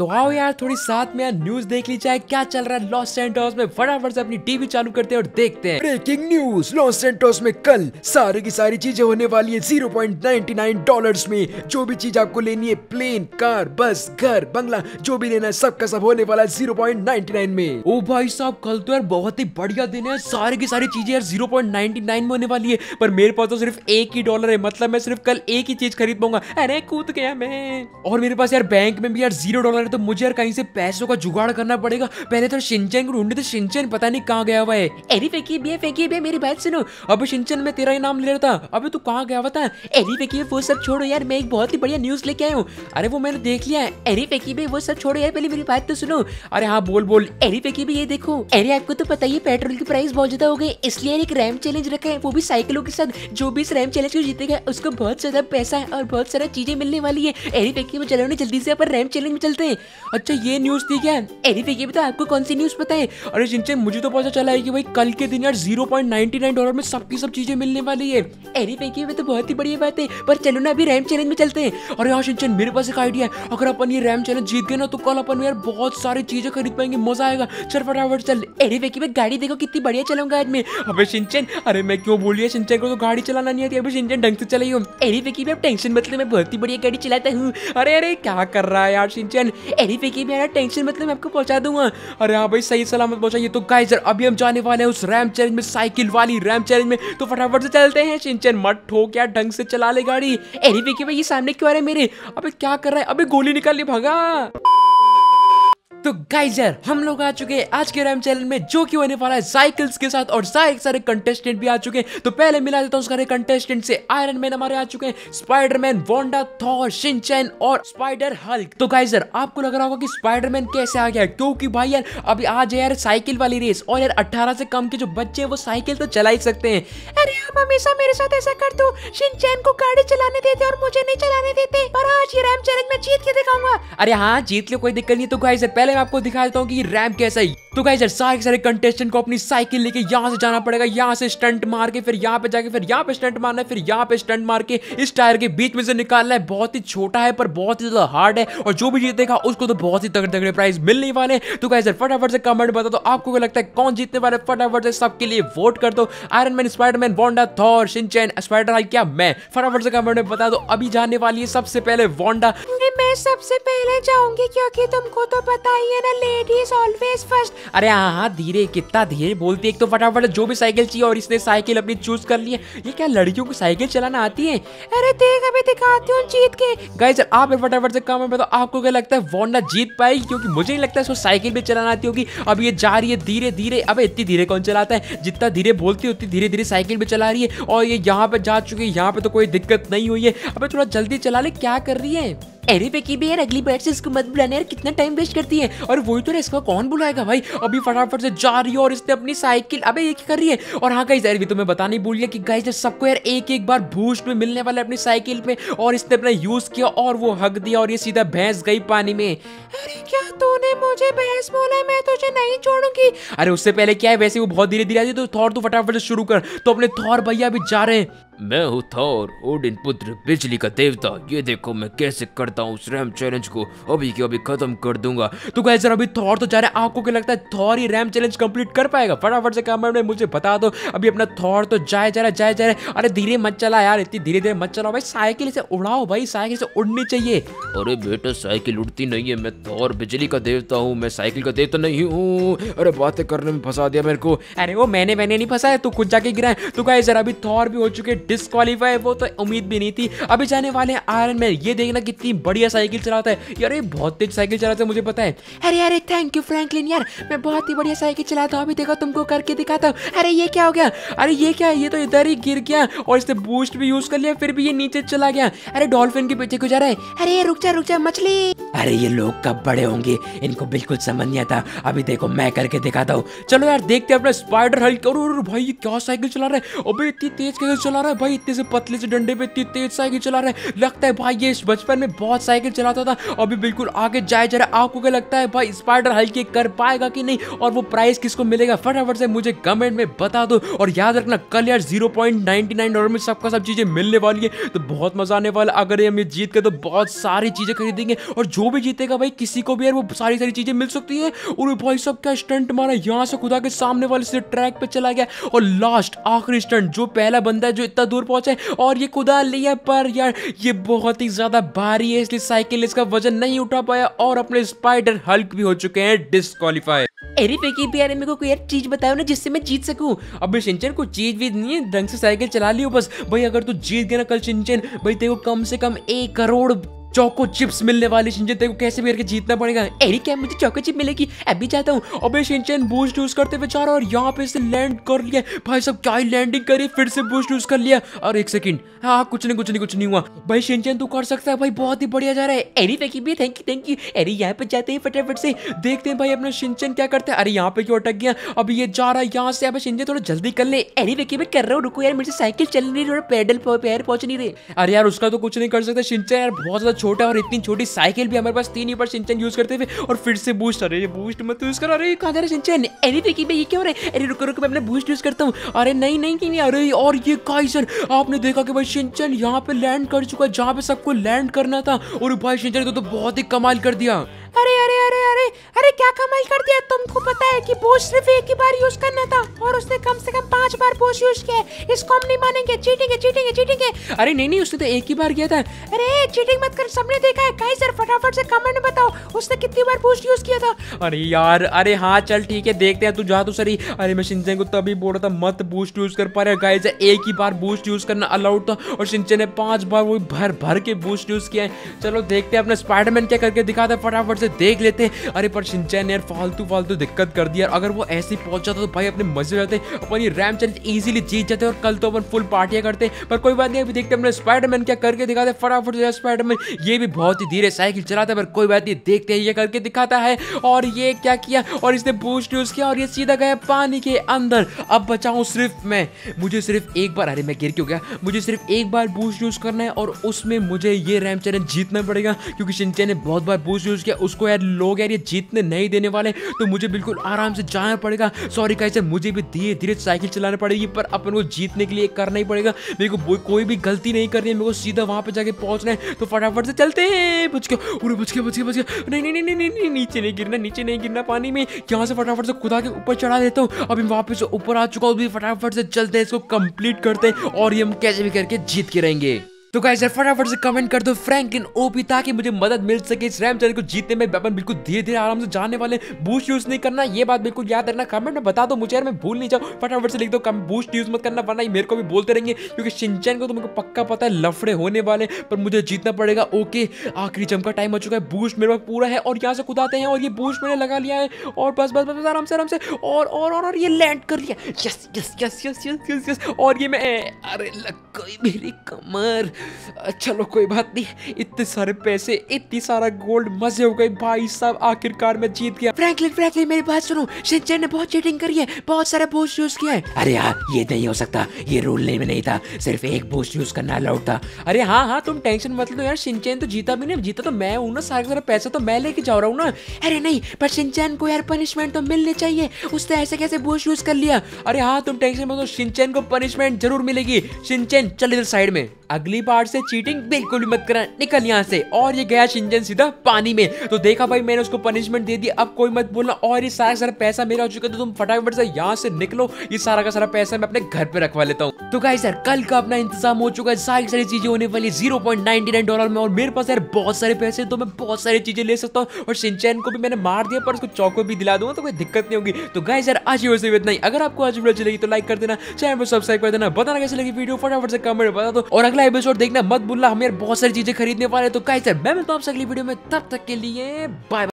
तो आओ यार थोड़ी साथ में यार न्यूज़ देख ली जाए क्या चल रहा है। लॉस सेंटोस में फटाफट से अपनी टीवी चालू करते हैं और देखते हैं। ब्रेकिंग न्यूज़ लॉस सेंटोस में कल सारी की सारी चीज़ें होने वाली है। 0.99 डॉलर्स में जो भी चीज़ आपको लेनी है प्लेन कार बस घर बंगला जो भी लेना है सबका सब होने वाला है 0.99 में। ओ भाई साहब कल तो यार बहुत ही बढ़िया दिन है। सारी की सारी चीज़ें यार 0.99 में होने वाली है। पर मेरे पास तो सिर्फ़ एक ही डॉलर है मतलब मैं सिर्फ़ कल एक ही चीज़ खरीद पाऊँगा। अरे कूद गया मैं। और मेरे पास यार बैंक में भी यार ज़ीरो डॉलर तो मुझे यार कहीं से पैसों का जुगाड़ करना पड़ेगा। पहले तो शिनचैन को ढूंढे तो शिनचैन पता नहीं कहाँ गया हुआ है। मेरी बात सुनो। अबे शिनचैन, मैं तेरा ही नाम ले रहा था। अबे तू कहाँ गया हुआ था? अरे फेंकी वो सब छोड़ो यार, मैं एक बहुत ही बढ़िया न्यूज़ लेके आया अरे वो मैंने देख लिया है। अरे वो सब छोड़ो यार, पहले मेरी बात तो सुनो। अरे हाँ बोल बोल। अरे फेंकी भी ये देखो। अरे आपको तो पता ही पेट्रोल की प्राइस बहुत ज़्यादा हो गई, इसलिए एक रैम चैलेंज रखा है। वो भी साइकिलों के साथ, जो भी इस रैम चैलेंज को जीतेगा, उसको बहुत ज़्यादा पैसा और बहुत सारा चीज़ें मिलने वाली है। अरे फेंकी में चलो ना जल्दी से, अपन रैम चैलेंज में चलते हैं। अच्छा ये न्यूज़ थी क्या? अरे फेंकी भी तो आपको कौन सी न्यूज़ पता है? अरे सिंचन मुझे तो पता चला है कि भाई कल के दिन यार 0.99 डॉलर में सबकी सब चीज़ें मिलने वाली है। अरे फेंकी में तो बहुत ही बढ़िया बात है। पर चलो ना, अभी रैम चैलेंज में चलते हैं। और यार सिंचन मेरे पास एक आइडिया है। अगर अपन ये रैम चैलेंज जीत गए ना तो कल अपन यार बहुत सारी चीज़ें खरीद पाएँगे। मज़ा आएगा। चल फटाफट चल। अरे फेंकी में गाड़ी देखो, कितनी बढ़िया चलाऊँगा आज मैं। अबे सिंचन अरे मैं क्यों बोलिए सिंचन को तो गाड़ी चलाना नहीं आती। अभी सिंचन ढंग से चलाई हूँ अरे फेंकी में टेंशन मतलब मैं बहुत ही बढ़िया गाड़ी चलाता हूँ। अरे अरे, क्या कर रहा है यार सिंचन अरे फेंकी मेरा टेंशन मतलब मैं आपको पहुँचा दूँगा। अरे हाँ भाई, सही सलामत पहुंचाइए तो गाइजर अभी हम जाने वाले हैं उस रैम चैलेंज में साइकिल वाली रैम चैलेंज में। तो फटाफट से चलते हैं सिंचन मत हो क्या ढंग से चला ले गाड़ी। फेंकी भाई, ये सामने क्यों आ रहे मेरे? अबे क्या कर रहा है? अबे गोली निकाल ली, भागा। तो गाइजर हम लोग आ चुके हैं आज के रैम चैनल में, जो कि होने वाला है साइकिल्स के साथ, और सारे सारे कंटेस्टेंट भी आ चुके हैं। तो पहले मिला देता हूँ सारे कंटेस्टेंट से आयरन मैन हमारे आ चुके हैं स्पाइडरमैन वोंडा थॉर शिनचैन और स्पाइडर हल्क तो गाइजर आपको लग रहा होगा कि स्पाइडरमैन कैसे आ गया? क्योंकि भाई, यार, अभी आज है यार साइकिल वाली रेस और यार अट्ठारह से कम के जो बच्चे वो साइकिल तो चला ही सकते हैं। अरे, आप हमेशा मेरे साथ ऐसा कर दो शिनचैन को गाड़ी चलाने देते और मुझे नहीं चलाने देते, पर आज ये रैम चैलेंज में जीत के दिखाऊँगा। अरे हाँ जीत लो, कोई दिक्कत नहीं। तो गाइजर पहले मैं आपको दिखा देता हूँ कि रैम कैसा ही। तो गाइस सारे सारे कंटेस्टेंट को अपनी साइकिल लेके यहाँ से जाना पड़ेगा। यहाँ से स्टंट मार के, फिर यहाँ पे जाके, फिर यहाँ पे स्टंट मारना है, फिर यहाँ पे स्टंट मार के इस टायर के बीच में से निकालना है। बहुत ही छोटा है, पर बहुत ही ज़्यादा हार्ड है। और जो भी जीतेगा उसको तो बहुत ही तगड़े तगड़े प्राइज मिलने वाले तो गाइस फटाफट से कमेंट बता दो आपको क्या लगता है कौन जीतने वाले फटाफट से सबके लिए वोट कर दो। Iron Man Spiderman Wanda Thor Shinchan Spider क्या? मैं। फटाफट से कमेंट में बता दो, अभी जाने वाली है सबसे पहले वोंडा मैं सबसे पहले जाऊँगी, क्योंकि तुमको तो पता है ना लेडीज़ ऑलवेज फ़र्स्ट अरे हाँ हाँ धीरे, कितना धीरे बोलती है। एक तो फटाफट जो भी साइकिल चाहिए और इसने साइकिल अपनी चूज़ कर ली है। ये क्या लड़कियों को साइकिल चलाना आती है? अरे देख, अभी दिखाती हूँ जीत के। गाइस आप फटाफट से काम बताओ, आपको क्या लगता है वोंडा जीत पाएगी? क्योंकि मुझे नहीं लगता है साइकिल भी चलाना आती होगी। अब ये जा रही है धीरे धीरे। अब इतनी धीरे कौन चलाता है? जितना धीरे बोलती है, उतनी धीरे धीरे साइकिल भी चला रही है। और ये यहाँ पे जा चुकी है, यहाँ पे तो कोई दिक्कत नहीं हुई है। अब थोड़ा जल्दी चला ले, क्या कर रही है? अरे बेकी भी यार, अगली बार से इसको मत बुलाने यार, कितना टाइम वेस्ट करती है। और वही तो इसको कौन बुलाएगा भाई? अभी फटाफट से जा रही है और इसने अपनी साइकिल अबे ये कर रही है? और हाँ गाइस यार भी तुम्हें बतानी भूल गया कि गाइस सबको यार एक एक बार बूस्ट में मिलने वाले अपनी साइकिल पे, और इसने अपना यूज़ किया और वो हक दिया और ये सीधा भैंस गई पानी में। अरे क्या तूने मुझे भैंस बोला मैं तुझे नहीं छोड़ूँगी। अरे उससे पहले क्या है, वैसे वो बहुत धीरे धीरे आती तो थौर तो फटाफट से शुरू कर। तो अपने थौर भैया भी जा रहे हैं। मैं हूँ थॉर, ओडिन पुत्र, बिजली का देवता। ये देखो मैं कैसे करता हूँ उस रैम चैलेंज को। अभी के अभी खत्म कर दूँगा। तो कैसे अभी थॉर तो जा रहा है, आपको क्या लगता है थॉर ही रैम चैलेंज कंप्लीट कर पाएगा? फटाफट से कमेंट में मुझे बता दो। अभी अपना थॉर तो जाए, जा रहा जाए, जा रहा अरे धीरे मत चला यार, इतनी धीरे धीरे मत चलाओ। भाई साइकिल से उड़ाओ भाई, साइकिल से उड़नी चाहिए। अरे बेटा, साइकिल उड़ती नहीं है। मैं थॉर, बिजली का देवता हूँ, मैं साइकिल का देवता नहीं हूँ। अरे बातें करने में फंसा दिया मेरे को। अरे वो मैंने मैंने नहीं फंसा है तू खुद जाके गिरा। है तो कैसे अभी थॉर भी हो चुके डिस्कालीफाई वो तो उम्मीद भी नहीं थी। अभी जाने वाले आयरन मैन ये देखना कितनी बढ़िया साइकिल चलाता है। यार, ये बहुत तेज साइकिल चलाता है, मुझे पता है। अरे अरे थैंक यू फ्रैंकलिन यार, मैं बहुत ही बढ़िया साइकिल चलाता हूँ। अभी देखो, तुमको करके दिखाता हूँ। अरे, ये क्या हो गया? अरे, ये क्या? ये तो इधर ही गिर गया और इसने बूस्ट भी यूज़ कर लिया, फिर भी ये नीचे चला गया। अरे डॉल्फिन के पीछे जा है। अरे, रुक जा रुक जा, मछली। अरे, ये लोग कब बड़े होंगे? इनको बिल्कुल समझ नहीं आता। अभी देखो, मैं करके दिखाता हूँ। चलो यार, देखते हैं अपना स्पाइडर हल्क और भाई क्या साइकिल चला रहा है? अबे, इतनी तेज कैसे चला रहा है? भाई, इतने से पतले से डंडे पे इतनी तेज साइकिल चला रहा है। लगता है भाई, ये बचपन में बहुत साइकिल चलाता था। अभी बिल्कुल आगे जाए जा रहा है आपको क्या लगता है, भाई स्पाइडर हल्के कर पाएगा कि नहीं? और वो प्राइस किसको मिलेगा? फटाफट से मुझे कमेंट में बता दो। और याद रखना, कल यार ज़ीरो डॉलर में सबका सब चीज़ें मिलने वाली है। तो बहुत मज़ा आने वाला, अगर हम ये जीत के तो बहुत सारी चीज़ें खरीदेंगे। और जो भी जीतेगा भाई, किसी को भी यार वो सारी सारी चीज़ें मिल सकती है। और भाई सब क्या स्टंट मारा, यहाँ से खुदा के सामने वाले से ट्रैक पे चला गया। और लास्ट आखिरी स्टंट जो पहला बंदा है, जो इतना दूर पहुँचा है और ये कुदा लिया पर यार ये बहुत ही ज़्यादा भारी है इसलिए साइकिल इसका वज़न नहीं उठा पाया और अपने स्पाइडर हल्क भी हो चुके हैं डिस्कालीफाई अरे फेंकी भी यार मेरे को कोई यार चीज़ बताओ ना जिससे मैं जीत सकूँ। अबे सिंचन को चीज़ भी नहीं है ढंग से साइकिल चला लियो बस। भाई अगर तू जीत गया ना कल सिंचन भाई तेरे को कम से कम एक करोड़ चौको चिप्स मिलने वाली सिंचन तेरे को कैसे भी करके जीतना पड़ेगा। एरी, क्या मुझे चौको चिप मिलेगी? अभी जाता हूँ। अबे सिंचन बूस्ट यूज़ करते हुए रहा और यहाँ पे से लैंड कर लिया भाई सब क्या लैंडिंग करी, फिर से बूस्ट यूज़ कर लिया। और एक सेकंड हाँ कुछ नहीं कुछ नहीं कुछ नहीं हुआ। भाई सिंचन तू कर सकता है। भाई, बहुत ही बढ़िया जा रहा है। एरी फेंकी भी थैंक यू थैंक यू अरे यहाँ पे जाते हैं फटाफट से। देखते हैं भाई, अपना सिंचन क्या करते हैं। अरे, यहाँ पे क्यों अटक गया? अभी ये जा रहा है यहाँ से। अबे सिंचन थोड़ा जल्दी कर ले। एरी फेंकी मैं कर रहा हूँ। रुको यार, मेरे साइकिल चल रही पैडल पैर पहुँच नहीं रहे। अरे यार, उसका तो कुछ नहीं कर सकता। सिंचन यार, बहुत ज़्यादा छोटा और इतनी छोटी साइकिल भी हमारे पास तीन ही पर सिंचन यूज़ करते हुए और फिर से बूस्ट अरे बूस्ट मत यूज़ करो। अरे कहा है सिंचन? अरे देखिए भाई ये क्यों रहा है? अरे, रुको रुको, मैं अपना बूस्ट यूज़ करता हूँ। अरे, नहीं नहीं कि नहीं, अरे, और ये काइसन आपने देखा कि भाई सिंचन यहाँ पे लैंड कर चुका है, जहाँ पे सबको लैंड करना था। और भाई, सिंचन को तो बहुत ही कमाल कर दिया। अरे अरे अरे अरे अरे, क्या कमाल कर दिया? तुमको पता है कि बूस्ट सिर्फ़ एक ही बार यूज़ करना था और उसने कम से कम पाँच बार बूस्ट यूज़ किया इसको हम नहीं मानेंगे। चीटिंग है चीटिंग है चीटिंग है। अरे, नहीं नहीं, उसने तो एक ही बार किया था। अरे, चीटिंग मत कर, सबने देखा है। गाइस सर, फटाफट से कमेंट में बताओ, उसने कितनी बार बूस्ट यूज़ किया था? अरे, यार, अरे हाँ चल, ठीक है, देखते हैं, तू जा तो सही अरे, मैं सिंचन को तभी बोल रहा था, मत बूस्ट यूज़ कर पा रहे गाइस एक ही बार बूस्ट यूज़ करना अलाउड था और सिंचन ने पाँच बार वो भर भर के बूस्ट यूज़ किया है। चलो, देखते हैं अपना स्पाइडरमैन क्या करके दिखाता है, फटाफट से देख लेते हैं। अरे, पर शिनचैन ने यार फालतू फालतू दिक्कत कर दिया अगर वो ऐसे ही पहुँच जाता तो भाई अपने मज़े जाते अपन ये रैम चैलेंज इजीली जीत जाते और कल तो अपन फुल पार्टियाँ करते। पर कोई बात नहीं, अभी देखते अपने स्पाइडरमैन क्या करके दिखाते फटाफट से स्पाइडरमैन ये भी बहुत ही धीरे साइकिल चलाता है, पर कोई बात नहीं, देखते हैं ये करके दिखाता है। और ये क्या किया? और इसने बूस्ट यूज़ किया और ये सीधा गया पानी के अंदर। अब बचाऊं सिर्फ़ मैं। मुझे सिर्फ़ एक बार, अरे, मैं गिर क्यों गया? मुझे सिर्फ़ एक बार बूस्ट यूज़ करना है और उसमें मुझे ये रैम चैलेंज जीतना पड़ेगा। क्योंकि शिनचैन ने बहुत बार बूस्ट यूज़ किया, उसको यार लोग यार ये जीतने नहीं देने वाले तो मुझे बिल्कुल आराम से जाना पड़ेगा। सॉरी कैसे मुझे भी धीरे धीरे साइकिल चलाना पड़ेगी, पर अपन को जीतने के लिए करना ही पड़ेगा। मेरे को कोई भी गलती नहीं करनी है, मेरे को सीधा वहाँ पर जाके पहुँचना है तो फटाफट से चलते हैं। बच गया अरे बच गया बच गया नहीं नहीं नहीं नहीं नीचे नहीं गिरना, नीचे नहीं गिरना पानी में। यहाँ से फटाफट से खुदा के ऊपर चढ़ा देता हूँ। अभी वापस ऊपर आ चुका हूँ फटाफट से चलते हैं, इसको कंप्लीट करते हैं, और ये हम कैसे भी करके जीत के रहेंगे। तो यार फटाफट से कमेंट कर दो फ्रैंकलिन ओपी ताकि मुझे मदद मिल सके इस रैम चैनल को जीतने में अपन बिल्कुल धीरे धीरे आराम से जाने वाले बूस्ट यूज़ नहीं करना, ये बात बिल्कुल याद रखना। कमेंट में बता दो मुझे, यार मैं भूल नहीं जाऊँ। फटाफट से लिख दो, कम बूस्ट यूज़ मत करना, वरना मेरे को भी बोलते रहेंगे, क्योंकि सिंचन को तो मुझे पक्का पता है, लफड़े होने वाले, पर मुझे जीतना पड़ेगा। ओके आखिरी जम का टाइम हो चुका है बूस्ट मेरे पास पूरा है, और यहाँ से खुदाते हैं, और ये बूस्ट मैंने लगा लिया है, और बस बस बस आराम से आराम से, और और और ये लैंड कर लिया yes yes yes yes yes yes और ये मैं, अरे लग गई मेरी कमर। चलो चलो कोई बात नहीं। इतने सारे पैसे, इतनी सारा गोल्ड मज़े हो गए। भाई साहब, आखिरकार मैं जीत गया। फ्रैंकलिन फ्रैंकलिन मेरी बात सुनो। सिंचन ने बहुत चीटिंग करी है, बहुत सारा बूस्ट यूज़ किया है। अरे यार ये नहीं हो सकता। ये रूल नहीं में नहीं था। सिर्फ़ एक बूस्ट यूज़ करना अलाउड था। अरे हाँ हाँ तुम टेंशन मत लो यार। सिंचन तो जीता भी नहीं। जीता तो मैं हूँ ना। सारा सारा पैसा तो मैं लेके जा रहा हूँ ना। अरे नहीं पर सिंचन को यार पनिशमेंट तो मिलनी चाहिए। उसने ऐसे कैसे बूस्ट यूज़ कर लिया? अरे हाँ तुम टेंशन मत लो। सिंचन को पनिशमेंट ज़रूर मिलेगी। सिंचन चल इधर साइड में। अगली बार से चीटिंग बिल्कुल भी मत करना। निकल यहाँ से। और ये गया शिंजन सीधा पानी में। तो देखा भाई, मैंने उसको पनिशमेंट दे दी। अब कोई मत बोलना। और ये सारा सारा पैसा मेरा हो चुका तो तुम फटाफट से यहाँ से निकलो। ये सारा का सारा पैसा मैं अपने घर पे रखवा लेता हूँ। तो गाइस यार, कल का अपना इंतज़ाम हो चुका है। सारी सारी चीज़ें होने वाली ज़ीरो डॉलर में। और मेरे पास यार बहुत सारे पैसे तो मैं बहुत सारी चीज़ें ले सकता हूँ। और सिंचैन को भी मैंने मार दिया, पर उसको चौको भी दिला दूँगा तो कोई दिक्कत नहीं होगी। तो गाइस यार, आज ही वैसे इतना ही। अगर आपको आज वीडियो चलेगी तो लाइक कर देना। चैनल को सब्सक्राइब कर देना। बताना कैसे लगी वीडियो, फटाफट से कमेंट बता दो। और अगला एपिसोड देखना मत भूलना, हम यार बहुत सारी चीज़ें खरीदने वाले तो कैसे मैं मिलता हूँ आपसे अगली वीडियो में। तब तक के लिए बाय